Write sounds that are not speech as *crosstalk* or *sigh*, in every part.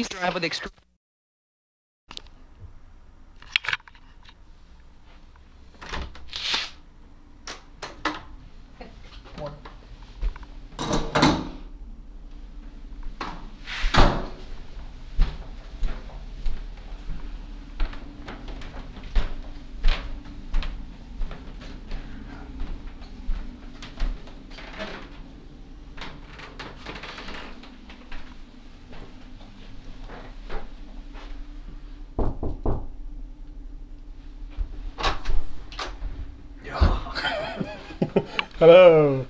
Please drive with extreme. Hello.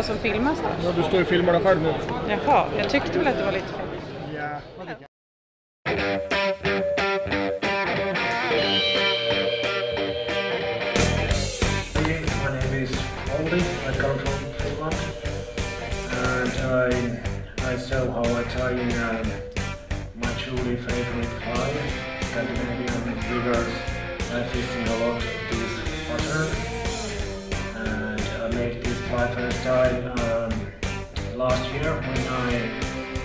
Jag vad som filmas då? Ja, du står ju och filmar dig själv nu. Jaha, jag tyckte väl att det var lite fel. Ja. My name is Olli. I come from Finland, and I I saw how Italian um, my truly favorite five Scandinavian rivers. I fishing a lot this water, my first time um, last year when I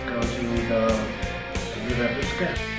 go to the River Puske.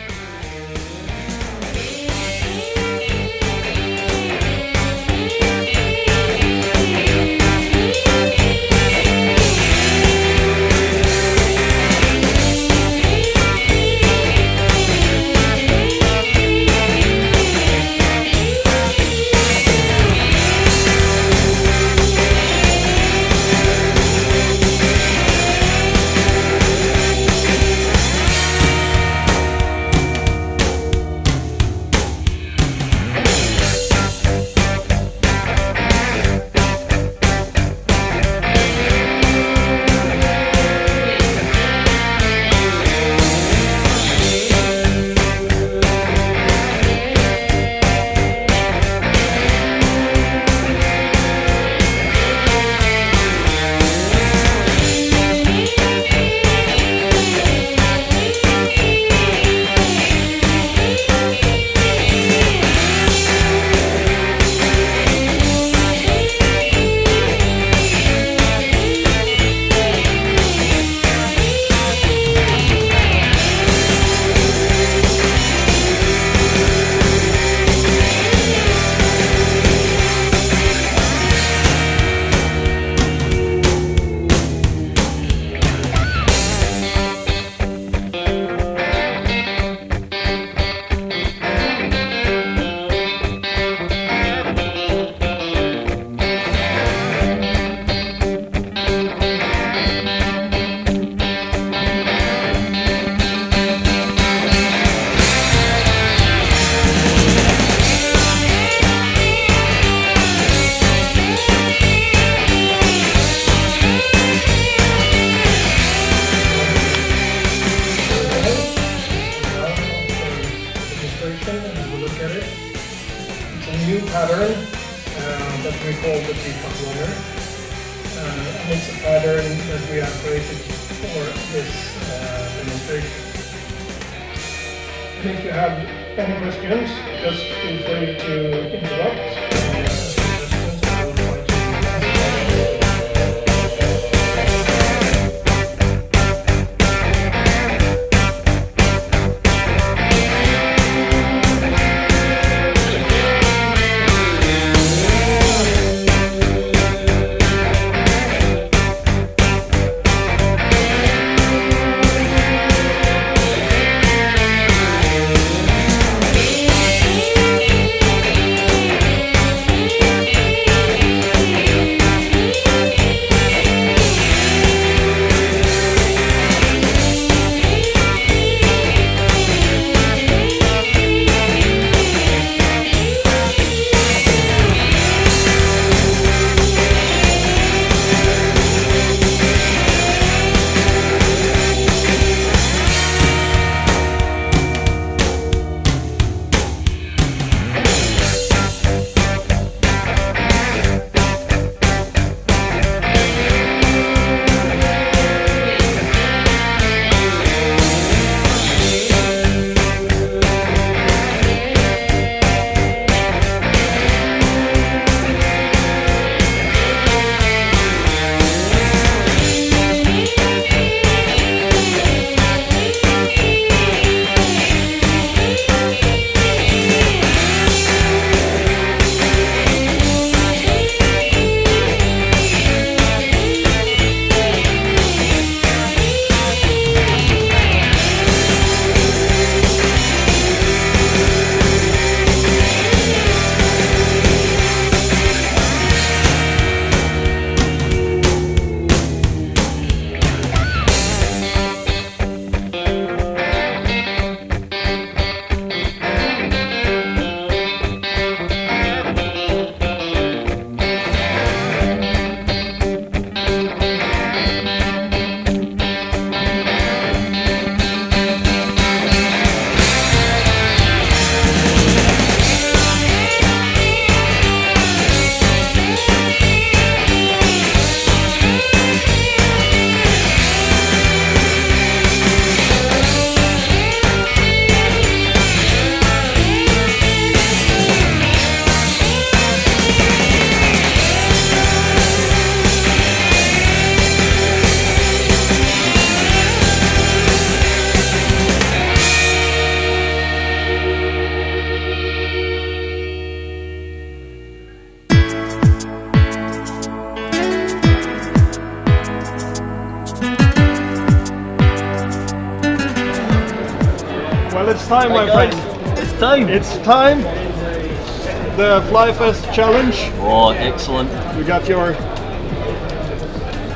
Time. It's time. The Flyfest challenge. oh, excellent. You got your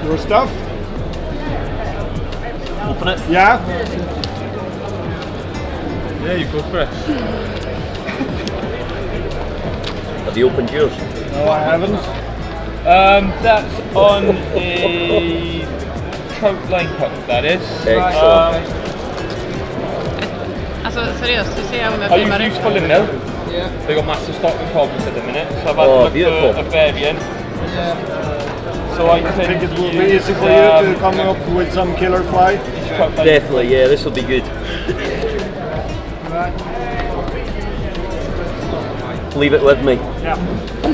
your stuff. Open it. Yeah. Yeah, you go for it. Have you opened yours? No, I haven't. Um, that's on a coat line cup, that is. Excellent. Um, Alltså seriöst, du ser om jag I filmar use det. useful in now. They got massive stock in problems at the minute, so I've had Oh, to look beautiful. for a variant. So I, I think it will be use, easy for you um, to come up with some killer fly. Definitely, yeah, this will be good. Leave it with me. Yeah.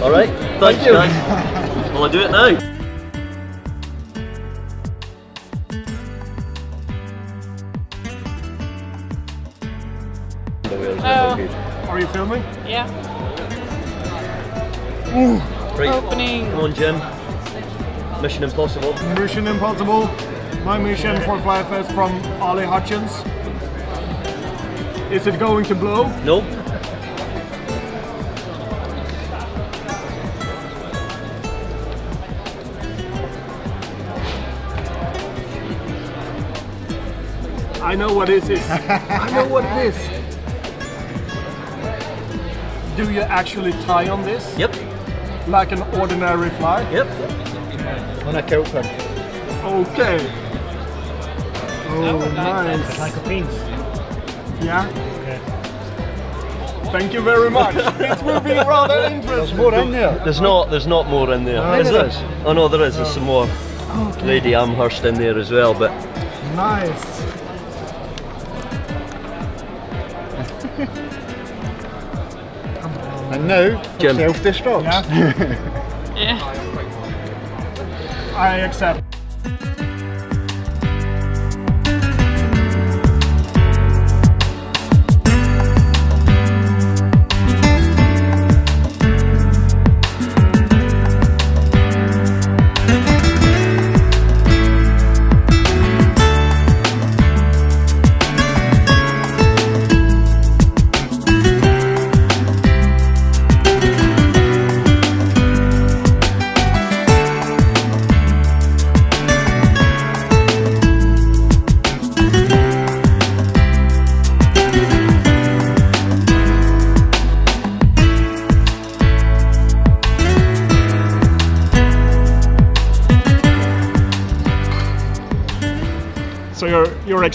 Alright? Thanks, you. guys. Will I do it now? Are you filming? Yeah. Right, Opening. come on, Jim. Mission Impossible. Mission Impossible. My mission for Flyfest from Ali Hutchins. Is it going to blow? Nope. I know what this is. *laughs* I know what it is. Do you actually tie on this Yep. like an ordinary fly? Yep. On a copen. Okay. Oh, nice. Like a pins. Yeah. Okay. Thank you very much. *laughs* this will be rather interesting. There's More in there. There's not there's not more in there. Is there? there? Oh no, there is. There's some more Lady Amherst in there as well, but Nice. And now, self-destruct. Yeah, *laughs* Yeah. I accept.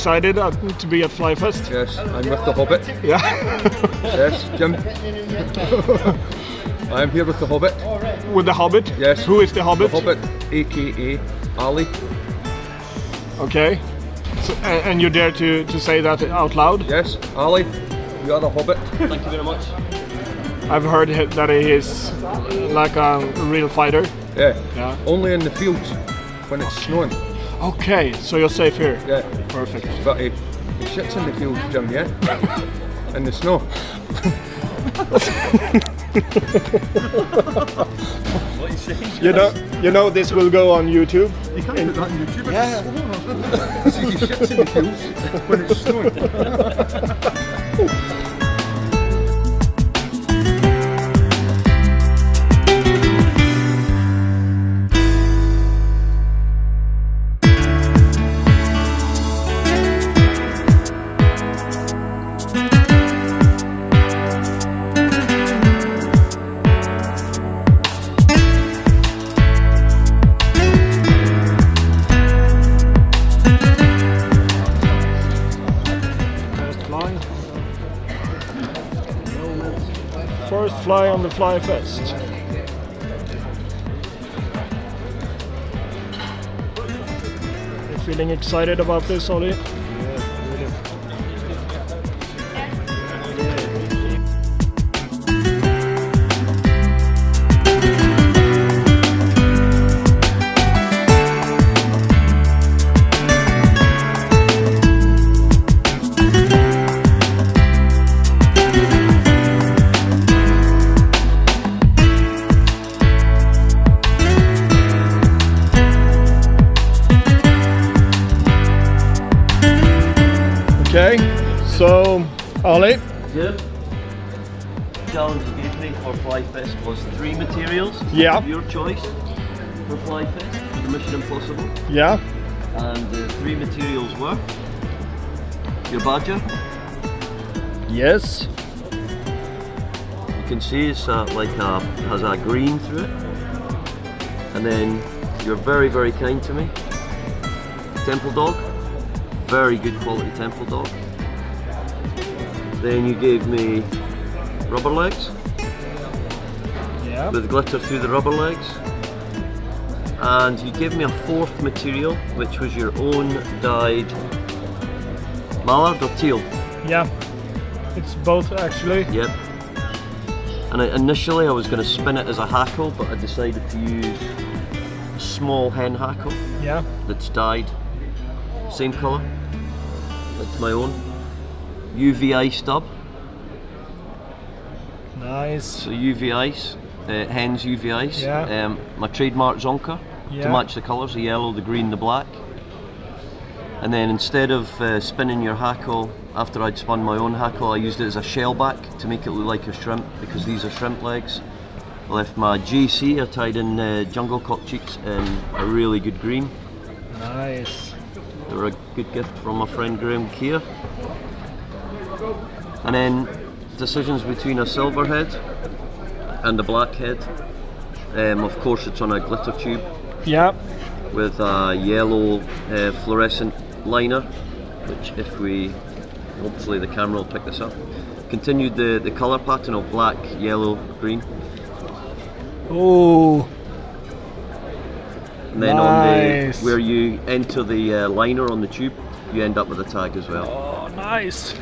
Excited uh, to be at Flyfest? Yes, I'm with the Hobbit. Yeah. *laughs* Yes, Jim. *laughs* I'm here with the Hobbit. With the Hobbit? Yes. Who is the The Hobbit? Hobbit, aka Ali. Okay. So, and, and you dare to, to say that out loud? Yes, Ali, you are the Hobbit. thank you very much. I've heard that he is like a real fighter. Yeah. Yeah. Only in the fields when it's snowing. Okay, so you're safe here. Yeah. Perfect. But he, he shits in the fields, Jim, yeah? in the snow. *laughs* You know, you know this will go on YouTube. You can't put that on YouTube. Yeah. See, he shits in the fields when it's snowing. *laughs* fly on the Fly Fest. You feeling excited about this, Ollie? Yeah. Your choice for Flyfest, for the Mission Impossible. yeah, And the three materials were your badger. yes, You can see it's uh, like a, has a green through it. And then you're very, very kind to me. Temple dog. Very good quality temple dog. Then you gave me rubber legs yeah, with glitter through the rubber legs. And you gave me a fourth material, which was your own dyed mallard or teal. yeah. It's both actually. Yep. And I, initially I was going to spin it as a hackle, but I decided to use a small hen hackle Yeah, that's dyed same colour. That's my own. UV ice stub. nice. So UV ice, uh, hen's UV ice. Yeah. Um, my trademark zonker Yeah. to match the colours, the yellow, the green, the black. And then instead of uh, spinning your hackle, after I'd spun my own hackle, I used it as a shell back to make it look like a shrimp because these are shrimp legs. I left my GC, I tied in uh, jungle cock cheeks in a really good green. Nice. They were a good gift from my friend Graham Keir. And then decisions between a silver head and a black head. Um, of course, it's on a glitter tube Yeah, with a yellow uh, fluorescent liner, which if we, hopefully the camera will pick this up, continued the, the colour pattern of black, yellow, green. Oh, And then Nice. on the where you enter the uh, liner on the tube, you end up with a tag as well. oh, nice.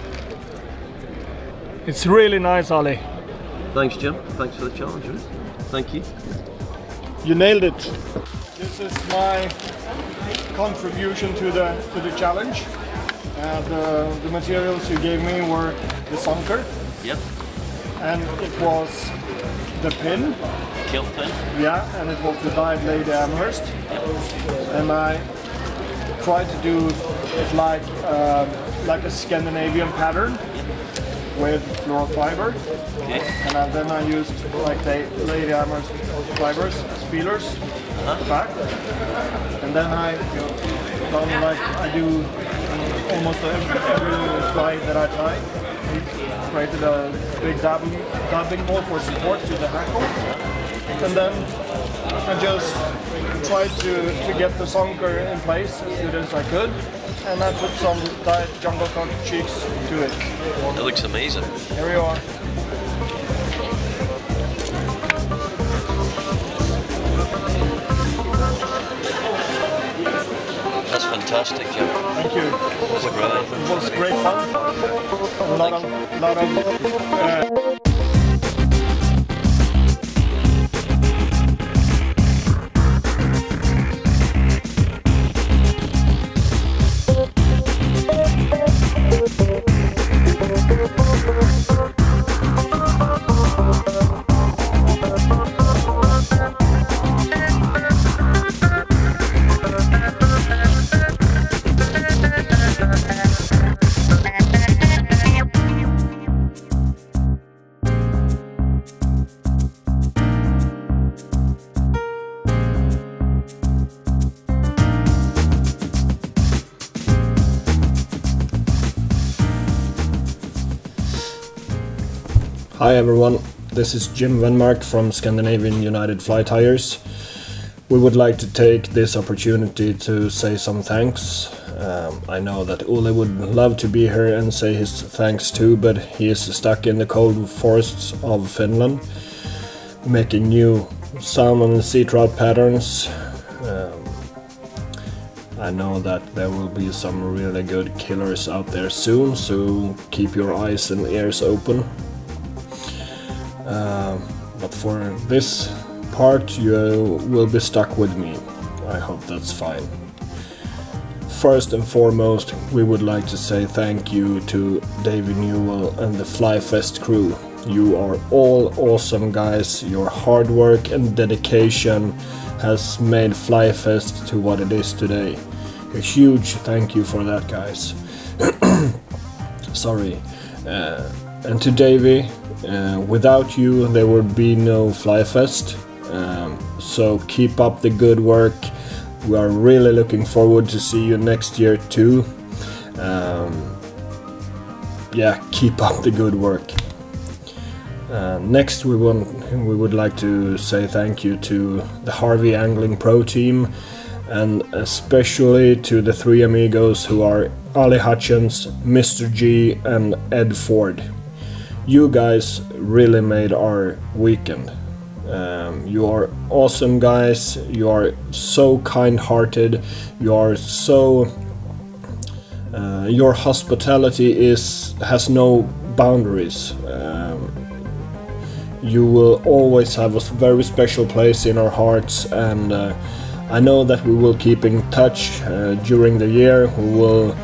It's really nice, Ali. Thanks, Jim. Thanks for the challenge. Thank you. You nailed it. This is my contribution to the to the challenge. Uh, the, the materials you gave me were the zonker, Yep. and it was the pin, Kilt pin. yeah, and it was the dyed Lady Amherst. And I tried to do it like um, like a Scandinavian pattern with fluorofiber. Okay. And I- then I used like the Lady Amherst fibers as feelers uh-huh. back. And then I done like I do almost every, every fly that I tie. Created a big dabbing, dabbing ball for support to the hackle. And then I just tried to, to get the zonker in place as good as I could. And I put some dyed jungle cock cheeks to it. It looks amazing. Here we are. That's fantastic, Jim. Thank you. That's brilliant. It was great fun. A lot of, lot of. Uh, Hi everyone, this is Jim Venmark from Scandinavian United Flytyers. We would like to take this opportunity to say some thanks. Um, I know that Ole would love to be here and say his thanks too, but he is stuck in the cold forests of Finland, making new salmon and sea trout patterns. Um, I know that there will be some really good killers out there soon, so keep your eyes and ears open. Um, but for this part, you will be stuck with me. I hope that's fine. First and foremost, we would like to say thank you to David Newell and the Flyfest crew. You are all awesome guys. Your hard work and dedication has made Flyfest to what it is today. A huge thank you for that, guys. *clears throat* Sorry. Uh, and to Davy, uh, without you there would be no Flyfest. Um, so keep up the good work. We are really looking forward to see you next year too. Um, yeah, keep up the good work. Uh, next, we want we would like to say thank you to the Harvey Angling Pro team, and especially to the three amigos who are Ali Hutchins, Mr. G, and Ed Ford. You guys really made our weekend. Um, you are awesome guys. You are so kind-hearted. You are so. Uh, your hospitality is has no boundaries. Um, you will always have a very special place in our hearts, and uh, I know that we will keep in touch uh, during the year. We will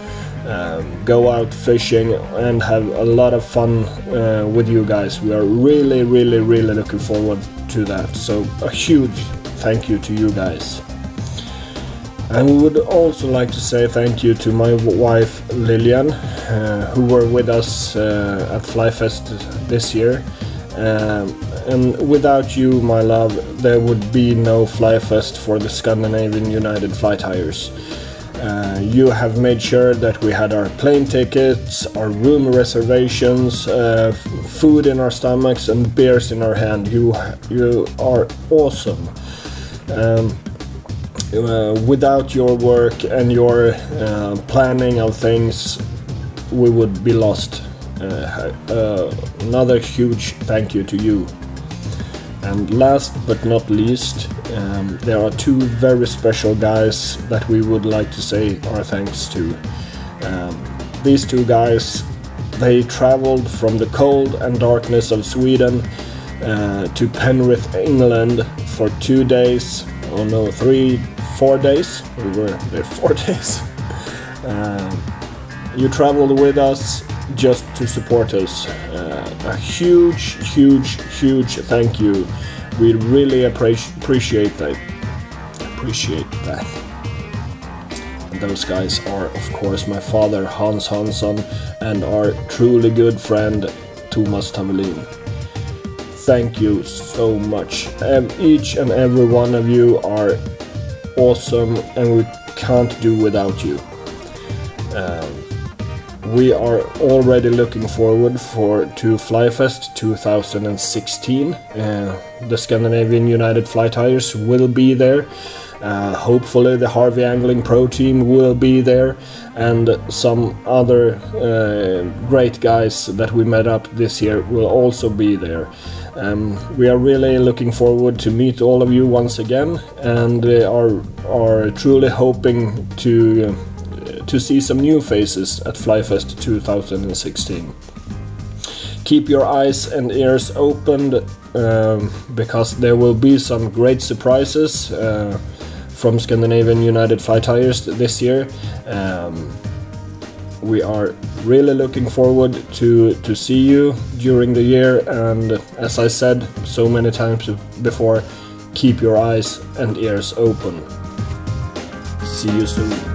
um, go out fishing and have a lot of fun uh, with you guys. We are really, really, really looking forward to that. So, a huge thank you to you guys. And we would also like to say thank you to my wife Lillian, uh, who were with us uh, at Flyfest this year. Um, and without you, my love, there would be no Flyfest for the Scandinavian United Flytyers. Uh, you have made sure that we had our plane tickets, our room reservations, uh, food in our stomachs, and beers in our hand. You, you are awesome. Um, uh, without your work and your uh, planning of things, we would be lost. uh, another huge thank you to you. And last but not least, um, there are two very special guys that we would like to say our thanks to. Um, these two guys, they traveled from the cold and darkness of Sweden uh, to Penrith, England for two days, oh no, three, four days. We were there four *laughs* days. Um, you traveled with us just to support us. A huge, huge, huge thank you. We really appreci- appreciate that. Appreciate that. And those guys are, of course, my father Hans Hansson and our truly good friend Thomas Tamelin. Thank you so much. Um, each and every one of you are awesome, and we can't do without you. Um, we are already looking forward for to Flyfest 2016. Uh, the Scandinavian United Flytyers will be there. Uh, hopefully, the Harvey Angling Pro Team will be there, and some other uh, great guys that we met up this year will also be there. Um, we are really looking forward to meet all of you once again, and are are truly hoping to to see some new faces at Flyfest 2016. Keep your eyes and ears open um, because there will be some great surprises uh, from Scandinavian United Flytyers this year. Um, we are really looking forward to to see you during the year and as I said so many times before keep your eyes and ears open see you soon